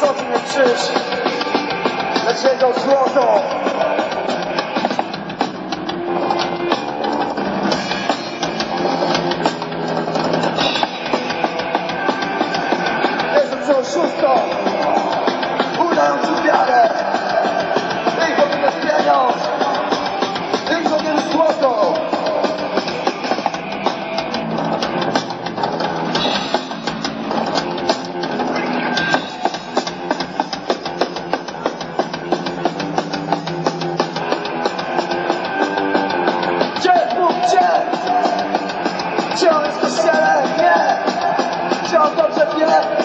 stoczył mnie krzyż, lecz jego złoto Jest to oszusto Hallelujah.